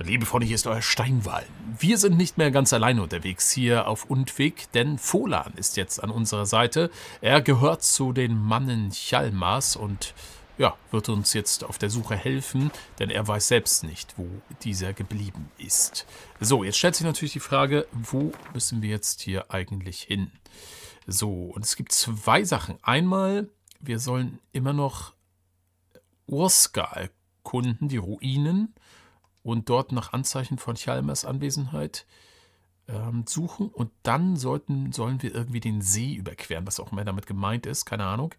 Liebe Freunde, hier ist euer Steinwall. Wir sind nicht mehr ganz alleine unterwegs hier auf Undweg, denn Folan ist jetzt an unserer Seite. Er gehört zu den Mannen Chalmers und ja, wird uns jetzt auf der Suche helfen, denn er weiß selbst nicht, wo dieser geblieben ist. So, jetzt stellt sich natürlich die Frage, wo müssen wir jetzt hier eigentlich hin? So, und es gibt zwei Sachen. Einmal, wir sollen immer noch Urska erkunden, die Ruinen und dort nach Anzeichen von Chalmers Anwesenheit ähm, suchen und dann sollten, sollen wir irgendwie den See überqueren, was auch immer damit gemeint ist, keine Ahnung.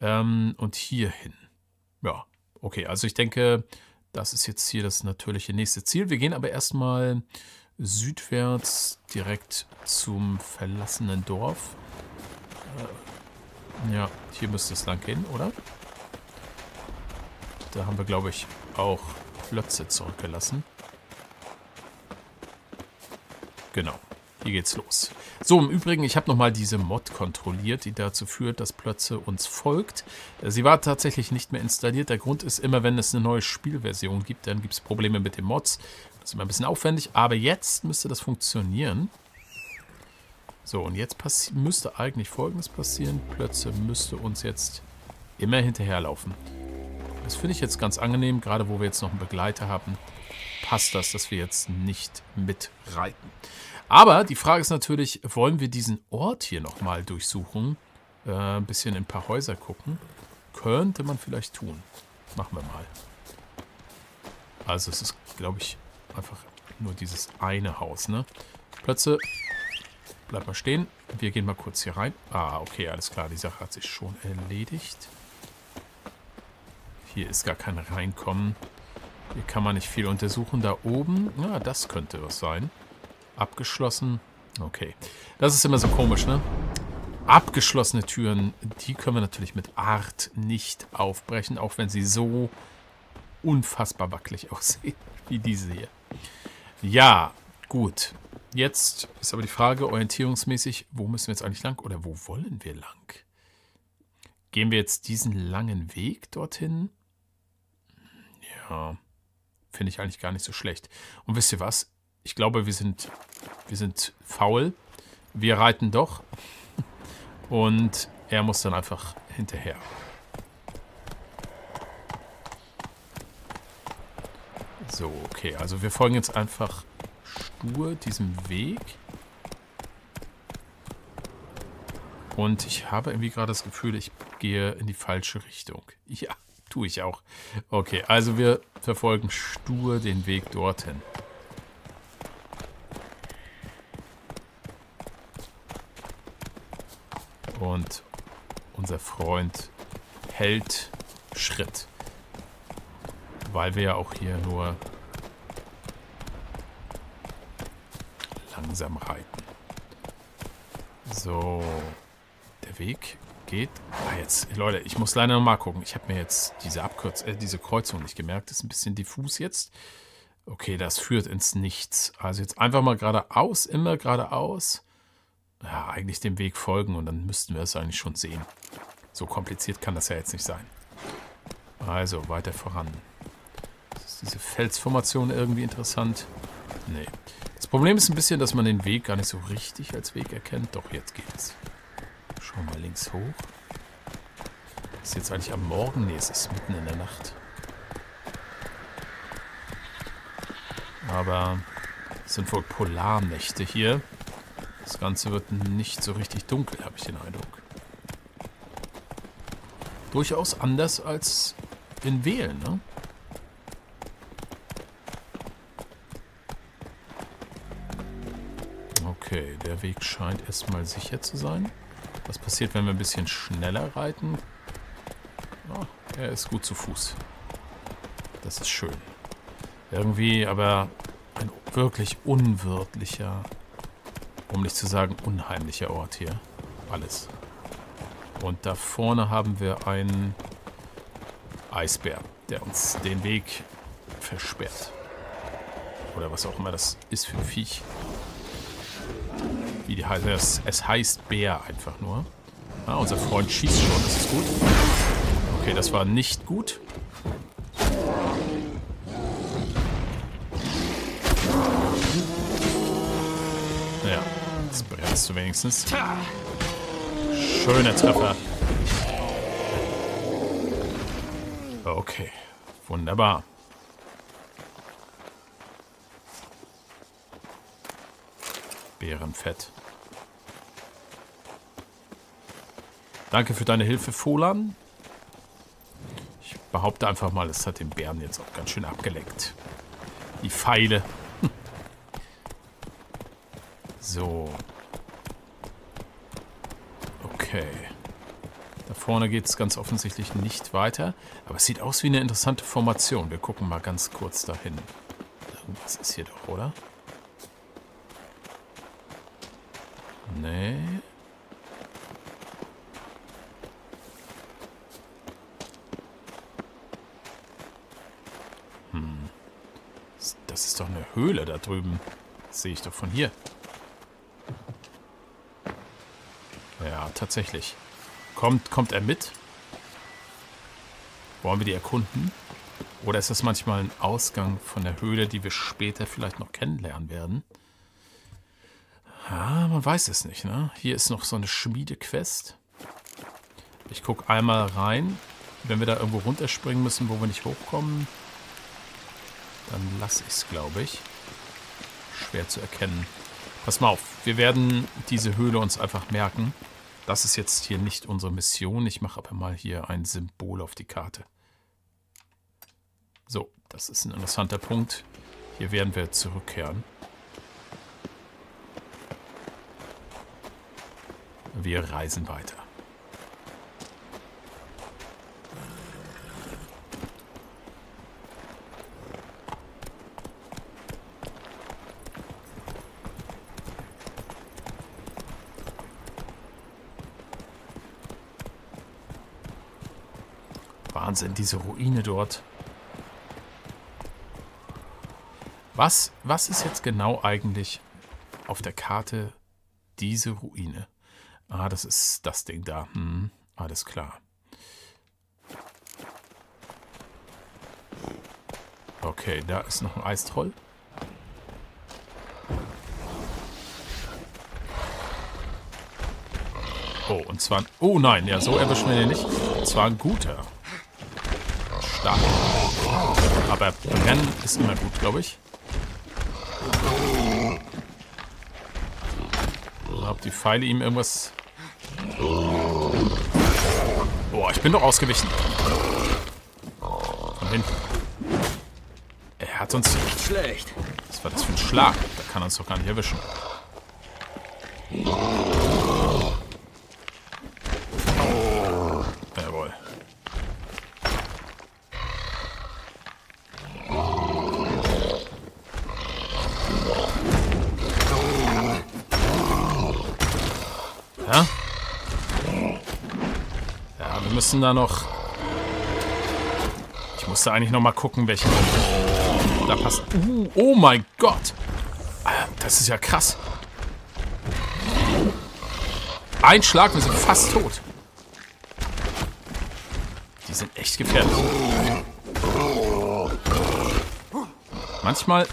Ähm, und hier hin. Ja, okay, also ich denke, das ist jetzt hier das natürliche nächste Ziel. Wir gehen aber erstmal südwärts direkt zum verlassenen Dorf. Äh, ja, hier müsste es lang gehen, oder? Da haben wir, glaube ich, auch Plötze zurückgelassen. Genau, hier geht's los. So, im Übrigen, ich habe nochmal diese Mod kontrolliert, die dazu führt, dass Plötze uns folgt. Sie war tatsächlich nicht mehr installiert. Der Grund ist immer, wenn es eine neue Spielversion gibt, dann gibt es Probleme mit den Mods. Das ist immer ein bisschen aufwendig, aber jetzt müsste das funktionieren. So, und jetzt müsste eigentlich Folgendes passieren. Plötze müsste uns jetzt immer hinterherlaufen. Das finde ich jetzt ganz angenehm, gerade wo wir jetzt noch einen Begleiter haben. Passt das, dass wir jetzt nicht mitreiten. Aber die Frage ist natürlich, wollen wir diesen Ort hier nochmal durchsuchen? Äh, ein bisschen in ein paar Häuser gucken? Könnte man vielleicht tun. Machen wir mal. Also es ist, glaube ich, einfach nur dieses eine Haus, ne? Plötze, bleib mal stehen. Wir gehen mal kurz hier rein. Ah, okay, alles klar. Die Sache hat sich schon erledigt. Hier ist gar kein Reinkommen. Hier kann man nicht viel untersuchen. Da oben, ja, das könnte was sein. Abgeschlossen. Okay. Das ist immer so komisch, ne? Abgeschlossene Türen, die können wir natürlich mit Art nicht aufbrechen, auch wenn sie so unfassbar wackelig aussehen, wie diese hier. Ja, gut. Jetzt ist aber die Frage, orientierungsmäßig, wo müssen wir jetzt eigentlich lang oder wo wollen wir lang? Gehen wir jetzt diesen langen Weg dorthin? Ja, finde ich eigentlich gar nicht so schlecht. Und wisst ihr was? Ich glaube, wir sind, wir sind faul. Wir reiten doch. Und er muss dann einfach hinterher. So, okay. Also wir folgen jetzt einfach stur diesem Weg. Und ich habe irgendwie gerade das Gefühl, ich gehe in die falsche Richtung. Ja. Tue ich auch. Okay, also wir verfolgen stur den Weg dorthin. Und unser Freund hält Schritt. Weil wir ja auch hier nur langsam reiten. So, der Weg geht. Ah, jetzt, Leute, ich muss leider nochmal gucken. Ich habe mir jetzt diese Abkürz äh, diese Kreuzung nicht gemerkt. Ist ein bisschen diffus jetzt. Okay, das führt ins Nichts. Also jetzt einfach mal geradeaus, immer geradeaus. Ja, eigentlich dem Weg folgen und dann müssten wir es eigentlich schon sehen. So kompliziert kann das ja jetzt nicht sein. Also, weiter voran. Ist diese Felsformation irgendwie interessant? Nee. Das Problem ist ein bisschen, dass man den Weg gar nicht so richtig als Weg erkennt. Doch, jetzt geht es. Links hoch. Ist jetzt eigentlich am Morgen? Ne, es ist mitten in der Nacht. Aber es sind wohl Polarnächte hier. Das Ganze wird nicht so richtig dunkel, habe ich den Eindruck. Durchaus anders als in Wählen, ne? Okay, der Weg scheint erstmal sicher zu sein. Was passiert, wenn wir ein bisschen schneller reiten? Oh, er ist gut zu Fuß. Das ist schön. Irgendwie aber ein wirklich unwirtlicher, um nicht zu sagen unheimlicher Ort hier. Alles. Und da vorne haben wir einen Eisbär, der uns den Weg versperrt. Oder was auch immer das ist für ein Viech. Die heißt, es, es heißt Bär einfach nur. Ah, unser Freund schießt schon, das ist gut. Okay, das war nicht gut. Ja, das bremst du wenigstens. Schöner Treffer. Okay, wunderbar. Bärenfett. Danke für deine Hilfe, Folan. Ich behaupte einfach mal, es hat den Bären jetzt auch ganz schön abgelenkt. Die Pfeile. So. Okay. Da vorne geht es ganz offensichtlich nicht weiter. Aber es sieht aus wie eine interessante Formation. Wir gucken mal ganz kurz dahin. Irgendwas ist hier doch, oder? Nee. Ist doch eine Höhle da drüben. Sehe ich doch von hier. Ja, tatsächlich. Kommt, kommt er mit? Wollen wir die erkunden? Oder ist das manchmal ein Ausgang von der Höhle, die wir später vielleicht noch kennenlernen werden? Ja, man weiß es nicht, ne? Hier ist noch so eine Schmiedequest. Ich gucke einmal rein. Wenn wir da irgendwo runterspringen müssen, wo wir nicht hochkommen, dann lasse ich es, glaube ich. Schwer zu erkennen. Pass mal auf, wir werden diese Höhle uns einfach merken. Das ist jetzt hier nicht unsere Mission. Ich mache aber mal hier ein Symbol auf die Karte. So, das ist ein interessanter Punkt. Hier werden wir zurückkehren. Wir reisen weiter. Wahnsinn, diese Ruine dort. Was, was ist jetzt genau eigentlich auf der Karte diese Ruine? Ah, das ist das Ding da. Hm, alles klar. Okay, da ist noch ein Eistroll. Oh, und zwar... Oh nein, ja, so erwischen wir den nicht. Und zwar ein guter. Stark. Aber Brennen ist immer gut, glaube ich. Ob die Pfeile ihm irgendwas Boah, ich bin doch ausgewichen. Von hinten. Er hat uns... Schlecht. Was war das für ein Schlag? Da kann er uns doch gar nicht erwischen. Jawohl. Ja? Ja, wir müssen da noch... Ich musste eigentlich noch mal gucken, welche da passt. Uh, oh mein Gott! Das ist ja krass. Ein Schlag, wir sind fast tot. Die sind echt gefährlich. Manchmal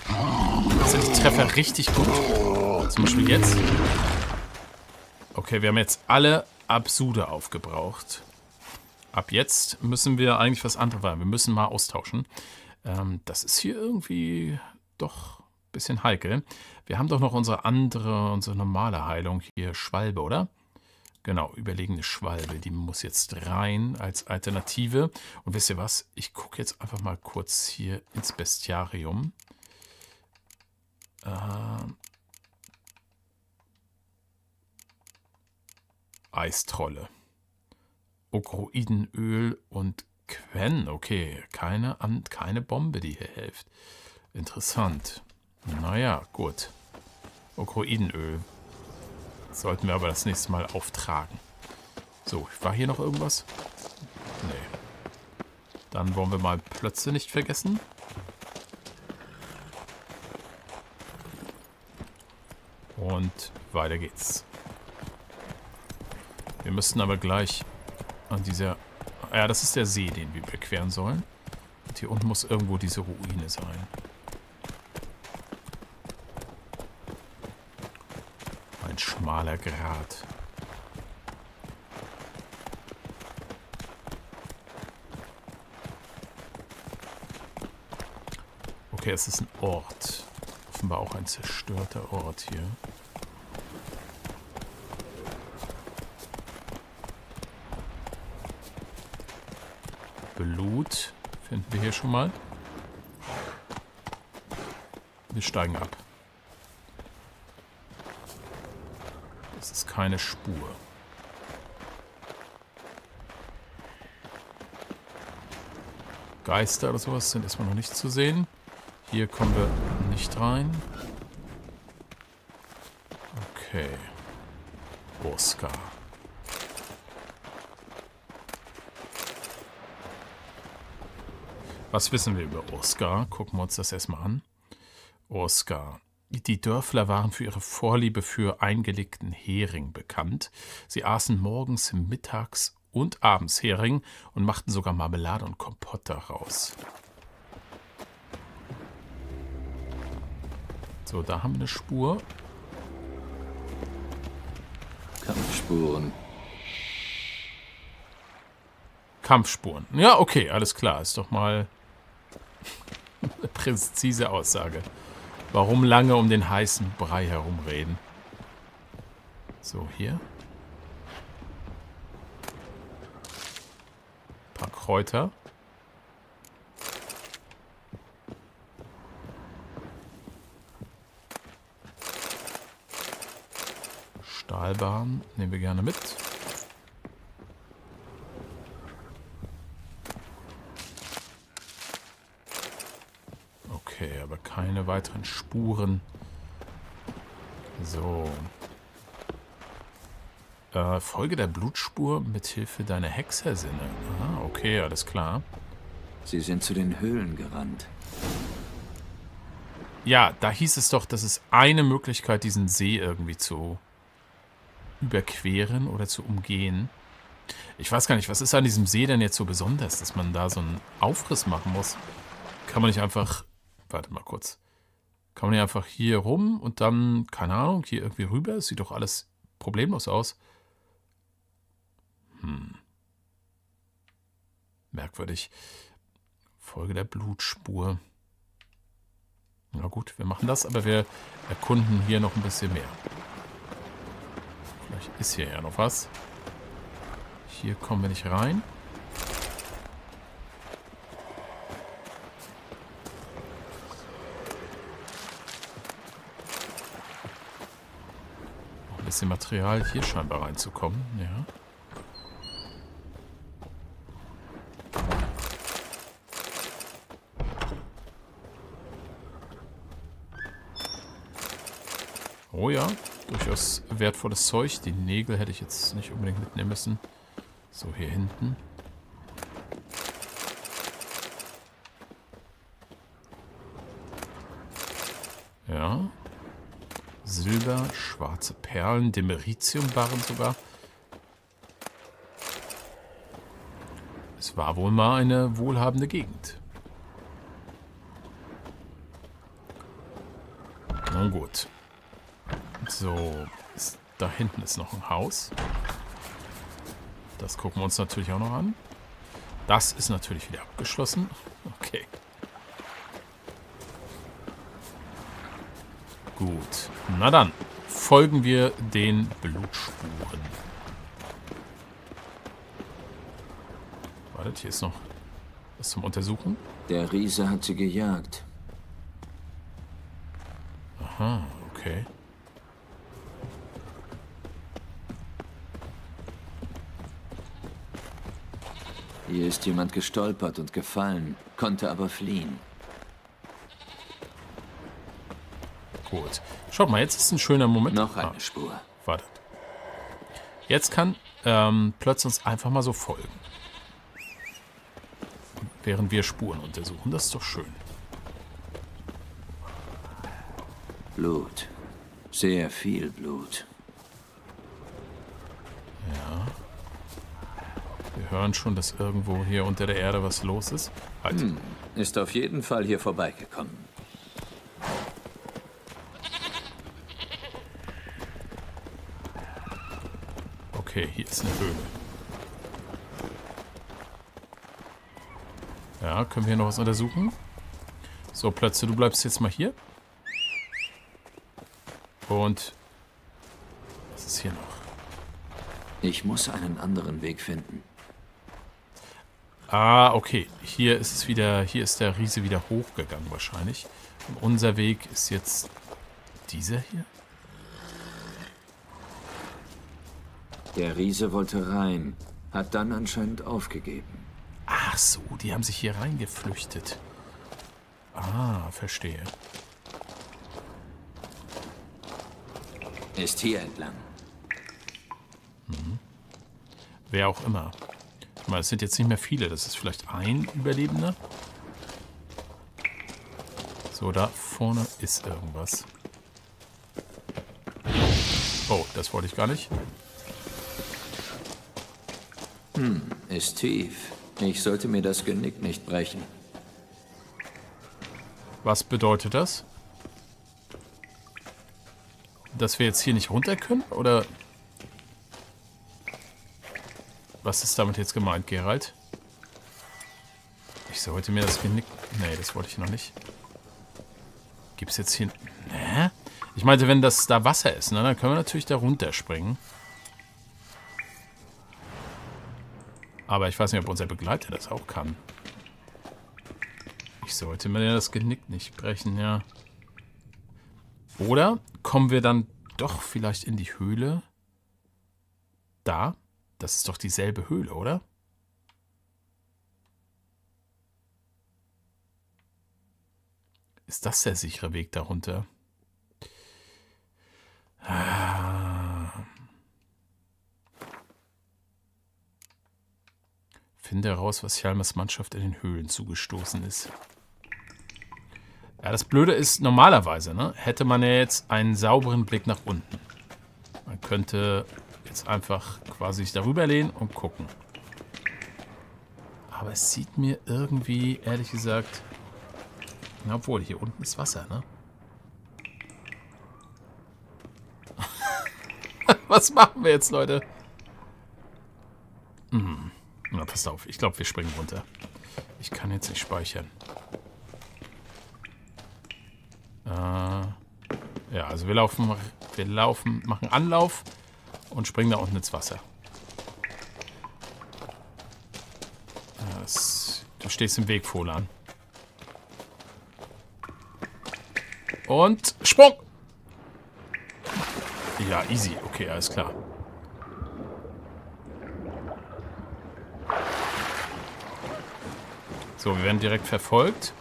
sind die Treffer richtig gut. Zum Beispiel jetzt. Okay, wir haben jetzt alle Absude aufgebraucht. Ab jetzt müssen wir eigentlich was anderes machen. Wir müssen mal austauschen. Ähm, das ist hier irgendwie doch ein bisschen heikel. Wir haben doch noch unsere andere, unsere normale Heilung hier, Schwalbe, oder? Genau, überlegene Schwalbe. Die muss jetzt rein als Alternative. Und wisst ihr was? Ich gucke jetzt einfach mal kurz hier ins Bestiarium. Ähm, Eistrolle. Okroidenöl und Quen. Okay, keine, keine Bombe, die hier hilft. Interessant. Naja, gut. Okroidenöl. Sollten wir aber das nächste Mal auftragen. So, war hier noch irgendwas? Nee. Dann wollen wir mal Plötze nicht vergessen. Und weiter geht's. Wir müssten aber gleich an dieser... Ja, das ist der See, den wir überqueren sollen. Und hier unten muss irgendwo diese Ruine sein. Ein ein schmaler Grat. Okay, es ist ein Ort. Offenbar auch ein zerstörter Ort hier. Blut finden wir hier schon mal. Wir steigen ab. Das ist keine Spur. Geister oder sowas sind erstmal noch nicht zu sehen. Hier kommen wir nicht rein. Okay. Oscar. Was wissen wir über Oscar? Gucken wir uns das erstmal an. Oscar. Die Dörfler waren für ihre Vorliebe für eingelegten Hering bekannt. Sie aßen morgens, mittags und abends Hering und machten sogar Marmelade und Kompott daraus. So, da haben wir eine Spur. Kampfspuren. Kampfspuren. Ja, okay, alles klar. Ist doch mal präzise Aussage. Warum lange um den heißen Brei herumreden? So, hier. Ein paar Kräuter. Stahlbahn nehmen wir gerne mit. Okay, aber keine weiteren Spuren. So. Äh, Folge der Blutspur mit Hilfe deiner Hexersinne. Ah, okay, alles klar. Sie sind zu den Höhlen gerannt. Ja, da hieß es doch, das ist eine Möglichkeit, diesen See irgendwie zu überqueren oder zu umgehen. Ich weiß gar nicht, was ist an diesem See denn jetzt so besonders, dass man da so einen Aufriss machen muss? Kann man nicht einfach Warte mal kurz. Kann man hier einfach hier rum und dann, keine Ahnung, hier irgendwie rüber? Sieht doch alles problemlos aus. Hm. Merkwürdig. Folge der Blutspur. Na gut, wir machen das, aber wir erkunden hier noch ein bisschen mehr. Vielleicht ist hier ja noch was. Hier kommen wir nicht rein. Bisschen Material hier scheinbar reinzukommen. Ja. Oh ja, durchaus wertvolles Zeug. Die Nägel hätte ich jetzt nicht unbedingt mitnehmen müssen. So, hier hinten. Ja, Silber, schwarze Perlen, Demeritiumbarren sogar. Es war wohl mal eine wohlhabende Gegend. Nun gut. So, da hinten ist noch ein Haus. Das gucken wir uns natürlich auch noch an. Das ist natürlich wieder abgeschlossen. Okay. Gut. Na dann, folgen wir den Blutspuren. Wartet, hier ist noch was zum Untersuchen. Der Riese hat sie gejagt. Aha, okay. Hier ist jemand gestolpert und gefallen, konnte aber fliehen. Gut. Schaut mal, jetzt ist ein schöner Moment. Noch eine ah, Spur. Wartet. Jetzt kann ähm, Plötz uns einfach mal so folgen. Während wir Spuren untersuchen. Das ist doch schön. Blut. Sehr viel Blut. Ja. Wir hören schon, dass irgendwo hier unter der Erde was los ist. Halt. Hm, ist auf jeden Fall hier vorbeigekommen. Okay, hier ist eine Höhle. Ja, können wir hier noch was untersuchen? So, Plötze, du bleibst jetzt mal hier. Und was ist hier noch? Ich muss einen anderen Weg finden. Ah, okay. Hier ist es wieder, hier ist der Riese wieder hochgegangen wahrscheinlich. Und unser Weg ist jetzt dieser hier? Der Riese wollte rein, hat dann anscheinend aufgegeben. Ach so, die haben sich hier reingeflüchtet. Ah, verstehe. Ist hier entlang. Wer auch immer. Ich meine, es sind jetzt nicht mehr viele. Das ist vielleicht ein Überlebender. So, da vorne ist irgendwas. Oh, das wollte ich gar nicht. Ist tief. Ich sollte mir das Genick nicht brechen. Was bedeutet das? Dass wir jetzt hier nicht runter können? Oder was ist damit jetzt gemeint, Gerald? Ich sollte mir das Genick... Nee, das wollte ich noch nicht. Gibt es jetzt hier... Hä? Ich meinte, wenn das da Wasser ist, ne, dann können wir natürlich da runterspringen. Aber ich weiß nicht, ob unser Begleiter das auch kann. Ich sollte mir das Genick nicht brechen, ja. Oder kommen wir dann doch vielleicht in die Höhle? Da? Das ist doch dieselbe Höhle, oder? Ist das der sichere Weg darunter? Ah. Finde heraus, was Hjalmars Mannschaft in den Höhlen zugestoßen ist. Ja, das Blöde ist, normalerweise ne, hätte man ja jetzt einen sauberen Blick nach unten. Man könnte jetzt einfach quasi sich darüber lehnen und gucken. Aber es sieht mir irgendwie, ehrlich gesagt... Na, obwohl, hier unten ist Wasser, ne? Was machen wir jetzt, Leute? Passt auf. Ich glaube, wir springen runter. Ich kann jetzt nicht speichern. Äh, ja, also wir laufen, wir laufen, machen Anlauf und springen da unten ins Wasser. Das, du stehst im Weg, Folan. Und Sprung! Ja, easy. Okay, alles klar. So, wir werden direkt verfolgt.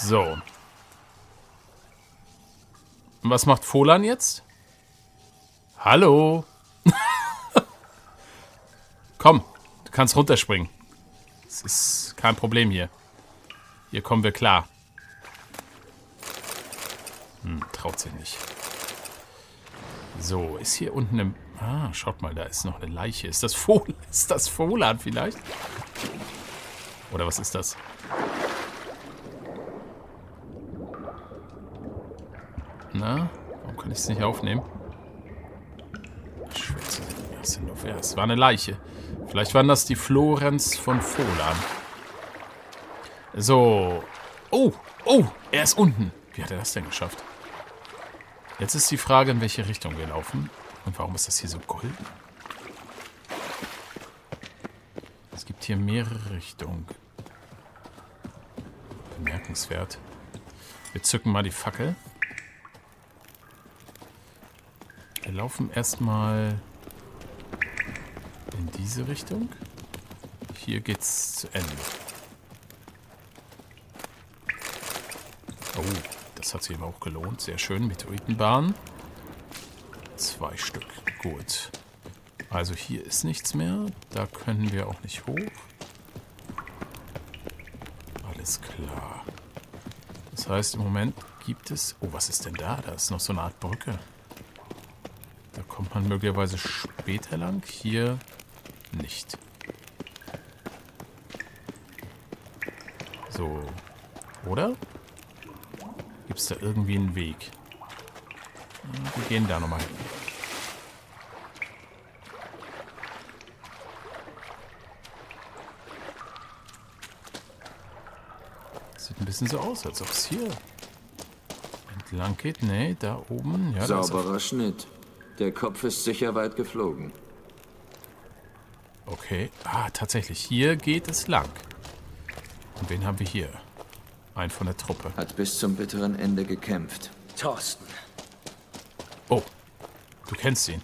So. Und was macht Folan jetzt? Hallo? Komm, du kannst runterspringen. Das ist kein Problem hier. Hier kommen wir klar. Hm, traut sich nicht. So, ist hier unten im... Ah, schaut mal, da ist noch eine Leiche. Ist das Fohlan? Ist das Fohlan vielleicht? Oder was ist das? Na, warum kann ich es nicht aufnehmen? Schwitze. Ja, es war eine Leiche. Vielleicht waren das die Florenz von Fohlan. So. Oh, oh, er ist unten. Wie hat er das denn geschafft? Jetzt ist die Frage, in welche Richtung wir laufen. Und warum ist das hier so golden? Es gibt hier mehrere Richtungen. Bemerkenswert. Wir zücken mal die Fackel. Wir laufen erstmal in diese Richtung. Hier geht's zu Ende. Oh, das hat sich aber auch gelohnt. Sehr schön. Meteoritenbahn. Zwei Stück. Gut. Also hier ist nichts mehr. Da können wir auch nicht hoch. Alles klar. Das heißt, im Moment gibt es... Oh, was ist denn da? Da ist noch so eine Art Brücke. Da kommt man möglicherweise später lang. Hier nicht. So. Oder? Gibt es da irgendwie einen Weg? Wir gehen da nochmal hin. Sieht ein bisschen so aus, als ob es hier entlang geht. Nee, da oben. Ja, Sauberer Schnitt. Der Kopf ist sicher weit geflogen. Okay. Ah, tatsächlich. Hier geht es lang. Und wen haben wir hier? Ein von der Truppe. Hat bis zum bitteren Ende gekämpft. Thorsten. Oh, du kennst ihn.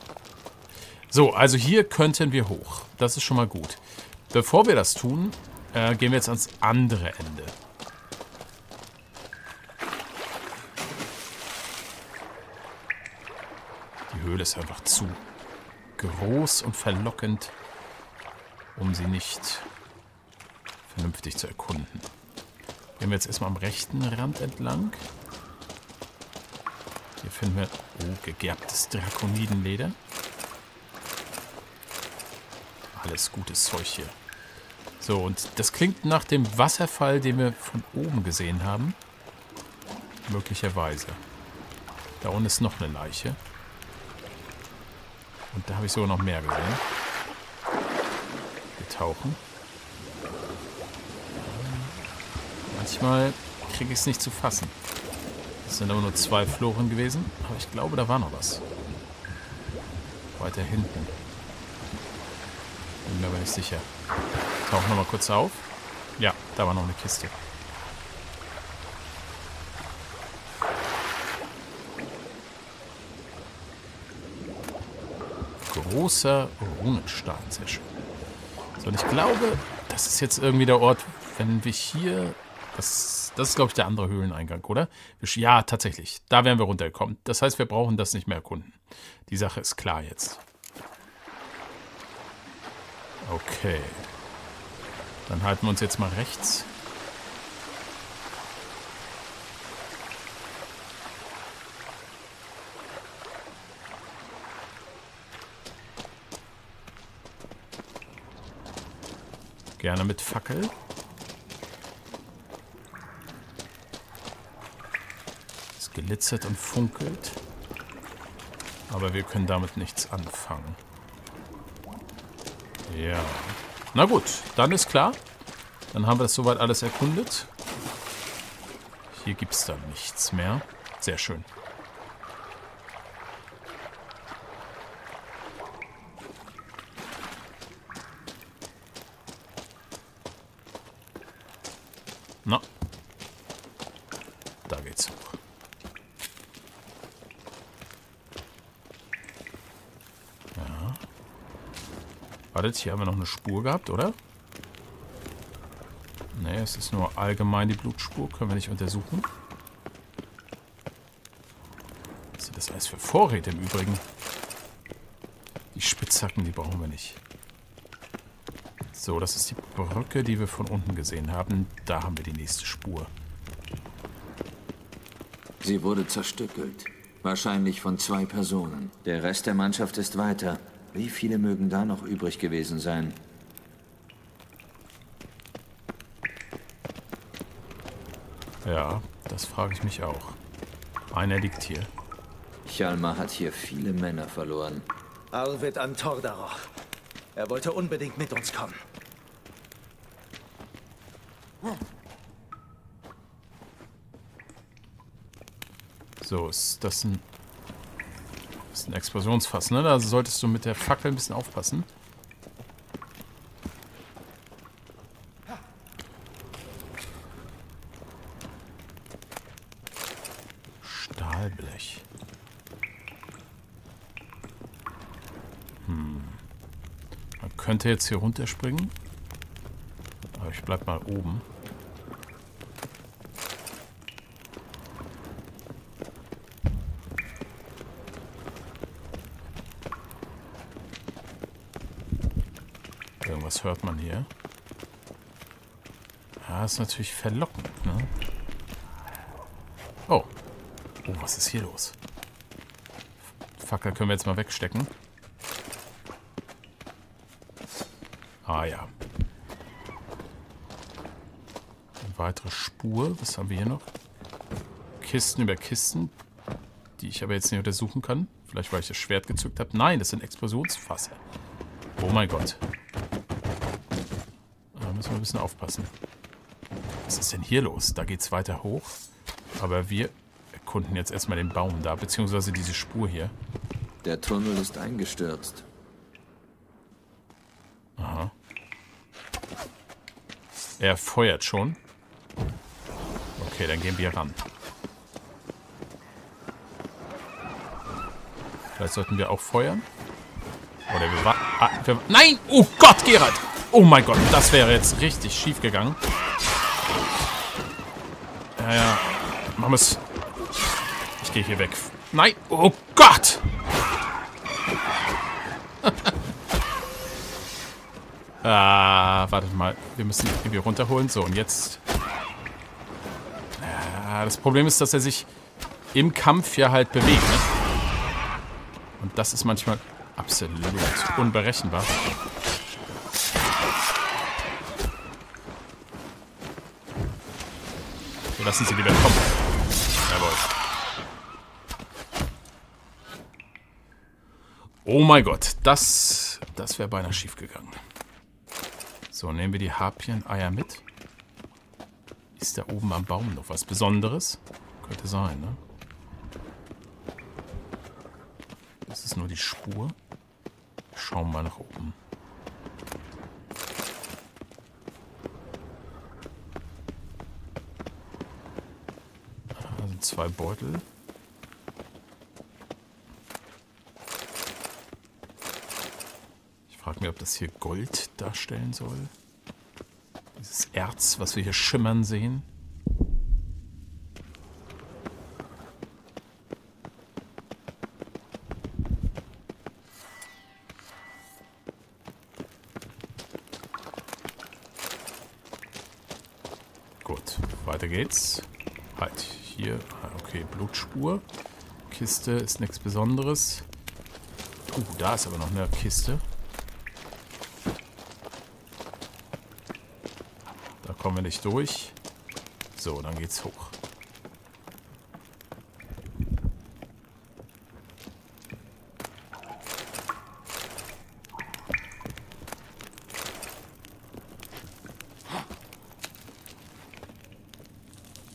So, also hier könnten wir hoch. Das ist schon mal gut. Bevor wir das tun, äh, gehen wir jetzt ans andere Ende. Die Höhle ist einfach zu groß und verlockend, um sie nicht vernünftig zu erkunden. Gehen wir jetzt erstmal am rechten Rand entlang. Hier finden wir oh, gegerbtes Drakonidenleder. Alles gutes Zeug hier. So, und das klingt nach dem Wasserfall, den wir von oben gesehen haben. Möglicherweise. Da unten ist noch eine Leiche. Und da habe ich sogar noch mehr gesehen. Wir tauchen. Manchmal kriege ich es nicht zu fassen. Es sind aber nur zwei Floren gewesen. Aber ich glaube, da war noch was. Weiter hinten. Bin mir aber nicht sicher. Tauchen wir mal kurz auf. Ja, da war noch eine Kiste. Großer Rungenstein, sehr schön. So, und ich glaube, das ist jetzt irgendwie der Ort, wenn wir hier... Das, das ist, glaube ich, der andere Höhleneingang, oder? Ja, tatsächlich. Da wären wir runtergekommen. Das heißt, wir brauchen das nicht mehr erkunden. Die Sache ist klar jetzt. Okay. Dann halten wir uns jetzt mal rechts. Gerne mit Fackel. Glitzert und funkelt. Aber wir können damit nichts anfangen. Ja. Na gut, dann ist klar. Dann haben wir das soweit alles erkundet. Hier gibt es dann nichts mehr. Sehr schön. Wartet, hier haben wir noch eine Spur gehabt, oder? Ne, es ist nur allgemein die Blutspur. Können wir nicht untersuchen. Was sind das alles für Vorräte im Übrigen? Die Spitzhacken, die brauchen wir nicht. So, das ist die Brücke, die wir von unten gesehen haben. Da haben wir die nächste Spur. Sie wurde zerstückelt. Wahrscheinlich von zwei Personen. Der Rest der Mannschaft ist weiter. Wie viele mögen da noch übrig gewesen sein? Ja, das frage ich mich auch. Einer liegt hier. Chalmar hat hier viele Männer verloren. Arvid an Tordaroch. Er wollte unbedingt mit uns kommen. So, ist das ein... Das ist ein Explosionsfass, ne? Da solltest du mit der Fackel ein bisschen aufpassen. Stahlblech. Hm. Man könnte jetzt hier runterspringen. Aber ich bleib mal oben. Hört man hier. Ja, ist natürlich verlockend, ne? Oh. Oh, was ist hier los? Fackel können wir jetzt mal wegstecken. Ah ja. Eine weitere Spur. Was haben wir hier noch? Kisten über Kisten, die ich aber jetzt nicht untersuchen kann. Vielleicht, weil ich das Schwert gezückt habe. Nein, das sind Explosionsfasser. Oh mein Gott. Müssen wir ein bisschen aufpassen. Was ist denn hier los? Da geht es weiter hoch. Aber wir erkunden jetzt erstmal den Baum da, beziehungsweise diese Spur hier. Der Tunnel ist eingestürzt. Aha. Er feuert schon. Okay, dann gehen wir ran. Vielleicht sollten wir auch feuern. Oder wir warten. Ah, nein! Oh Gott, Gerald! Oh mein Gott, das wäre jetzt richtig schief gegangen. Ja, ja. Machen wir es. Ich gehe hier weg. Nein! Oh Gott! ah, wartet mal. Wir müssen irgendwie runterholen. So, und jetzt... Ja, das Problem ist, dass er sich im Kampf ja halt bewegt, ne? Und das ist manchmal absolut unberechenbar. Wir lassen sie lieber kommen. Jawohl. Oh mein Gott, das, das wäre beinahe schief gegangen. So, nehmen wir die Harpien-Eier mit. Ist da oben am Baum noch was Besonderes? Könnte sein, ne? Das ist nur die Spur. Schauen wir mal nach oben. Da sind zwei Beutel. Ich frage mich, ob das hier Gold darstellen soll. Dieses Erz, was wir hier schimmern sehen. Gut, weiter geht's. Halt, hier, ah, okay, Blutspur. Kiste ist nichts Besonderes. Uh, da ist aber noch eine Kiste. Da kommen wir nicht durch. So, dann geht's hoch.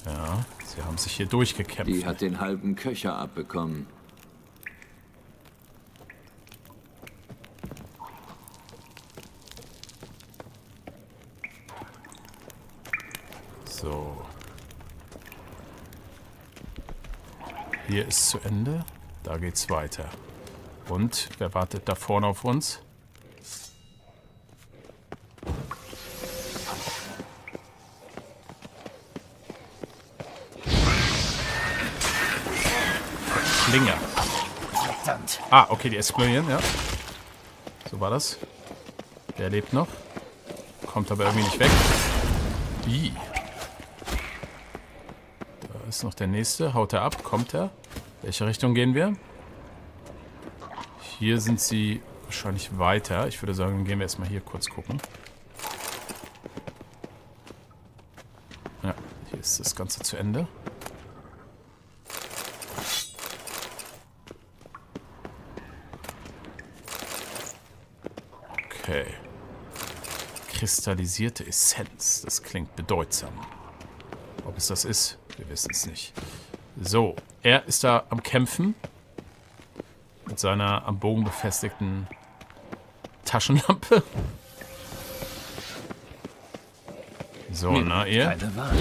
Ja, sie haben sich hier durchgekämpft. Die hat den halben Köcher abbekommen. So. Hier ist zu Ende. Da geht's weiter. Und wer wartet da vorne auf uns? Ah, okay, die explodieren, ja. So war das. Der lebt noch. Kommt aber irgendwie nicht weg. Ih. Da ist noch der nächste. Haut er ab? Kommt er? Welche Richtung gehen wir? Hier sind sie wahrscheinlich weiter. Ich würde sagen, gehen wir erstmal hier kurz gucken. Ja, hier ist das Ganze zu Ende. Okay. Kristallisierte Essenz. Das klingt bedeutsam. Ob es das ist, wir wissen es nicht. So, er ist da am Kämpfen. Mit seiner am Bogen befestigten Taschenlampe. So, na ihr? Keine Wahl.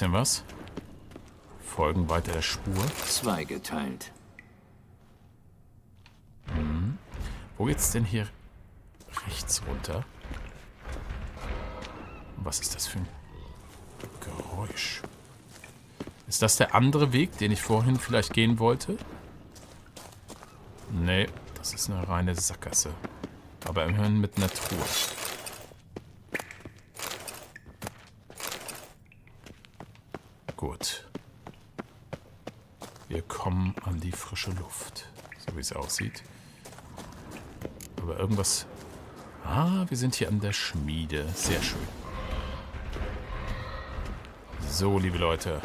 Bisschen was. Folgen weiter der Spur. Zweigeteilt. Wo geht's denn hier rechts runter? Was ist das für ein Geräusch? Ist das der andere Weg, den ich vorhin vielleicht gehen wollte? Nee, das ist eine reine Sackgasse. Aber immerhin mit einer Truhe. Gut. Wir kommen die frische Luft. So wie es aussieht. Aber irgendwas... Ah, wir sind hier an der Schmiede. Sehr schön. So, liebe Leute.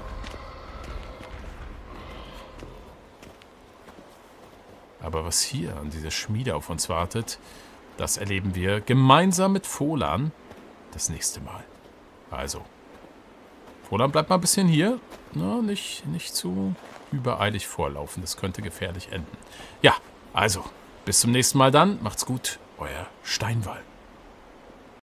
Aber was hier an dieser Schmiede auf uns wartet, das erleben wir gemeinsam mit Folan das nächste Mal. Also, Folan bleibt mal ein bisschen hier. Na, nicht, nicht zu übereilig vorlaufen. Das könnte gefährlich enden. Ja, also, bis zum nächsten Mal dann. Macht's gut. Euer Steinwall.